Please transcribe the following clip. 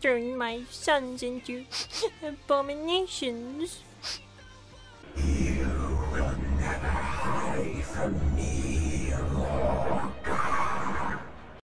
turn my sons into abominations. You will never hide from me,